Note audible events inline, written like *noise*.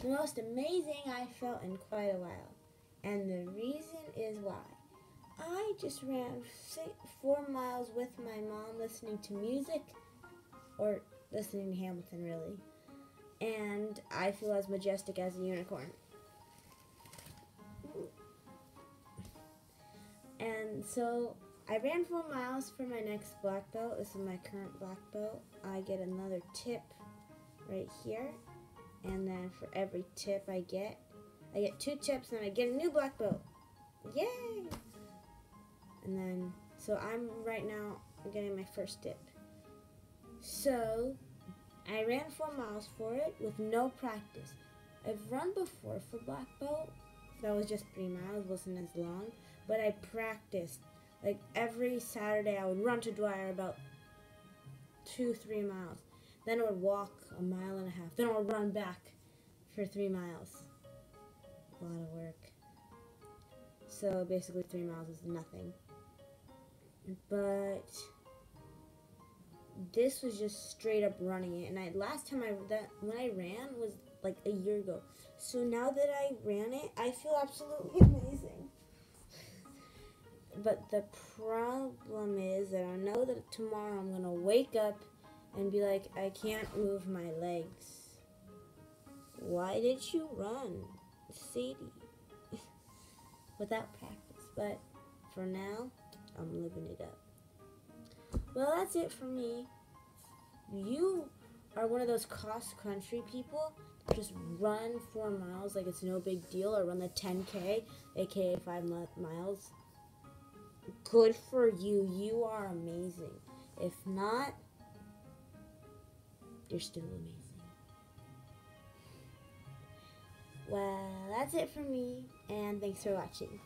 The most amazing I felt in quite a while. And the reason is why. I just ran six, four miles with my mom listening to music, or listening to Hamilton, really. And I feel as majestic as a unicorn. And so I ran four miles for my next black belt. This is my current black belt. I get another tip right here. And then for every tip I get, I get two tips and I get a new black belt. Yay! And then, so I'm right now getting my first dip. So, I ran four miles for it with no practice. I've run before for black belt. That was just three miles, wasn't as long. But I practiced. Like every Saturday, I would run to Dwyer about two, three miles. Then I would walk a mile and a half. Then I would run back for three miles. A lot of work. So basically, three miles is nothing. But this was just straight up running it. And I last time I that when I ran was like a year ago. So now that I ran it, I feel absolutely *laughs* amazing. But the problem is that I know that tomorrow I'm gonna wake up and be like, I can't move my legs. Why did you run, Sadie? *laughs* Without practice. But for now, I'm living it up. Well, that's it for me. You are one of those cross country people just run four miles like it's no big deal or run the 10k aka five miles good for you you are amazing if not you're still amazing. Well that's it for me and thanks for watching